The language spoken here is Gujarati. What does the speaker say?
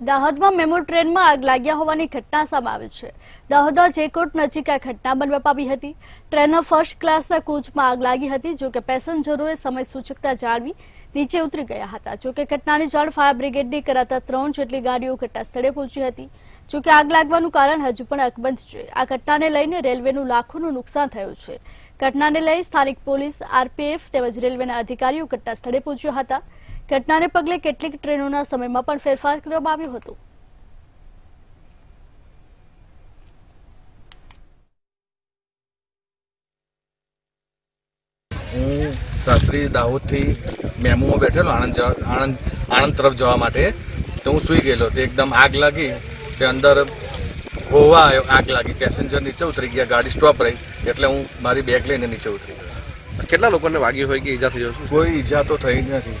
દાહોદમાં મેમો ટ્રેનમાં આગ લાગ્યા હોવાની ઘટના સામે આવી છે. દાહોદ જેકોટ નજીક આ ઘટના બનવા પામી હતી. ટ્રેનના ફર્સ્ટ ક્લાસના કોચમાં આગ લાગી હતી જોકે પેસેન્જરોએ સમય સૂચકતા જાળવી નીચે ઉતરી ગયા હતા. જોકે ઘટનાની જાણ ફાયર બ્રિગેડને કરાતા ત્રણ જેટલી ગાડીઓ ઘટના સ્થળે પહોંચી હતી. જોકે આગ લાગવાનું કારણ હજુ પણ અકબંધ છે. આ ઘટનાને લઈને રેલવેનું લાખોનું નુકસાન થયું છે. ઘટનાને લઈ સ્થાનિક પોલીસ, આરપીએફ તેમજ રેલવેના અધિકારીઓ ઘટના સ્થળે પહોંચ્યા હતા. ઘટનાને પગલે કેટલીક ટ્રેનોના સમયમાં પણ ફેરફાર કરવામાં આવ્યો હતો. હું શાસ્ત્રી દાહોદથી મેમોમાં બેઠેલો આણંદ આણંદ આણંદ તરફ જવા માટે. તો હું સૂઈ ગયેલો. તે એકદમ આગ લાગી તે અંદર હોવા આવ્યો આગ લાગી. પેસેન્જર નીચે ઉતરી ગયા. ગાડી સ્ટોપ રહી. એટલે હું મારી બેગ લઈને નીચે ઉતરી ગયો. કેટલા લોકોને વાગી હોય કે ઈજા થઈ જશે? કોઈ ઈજા તો થઈ નથી.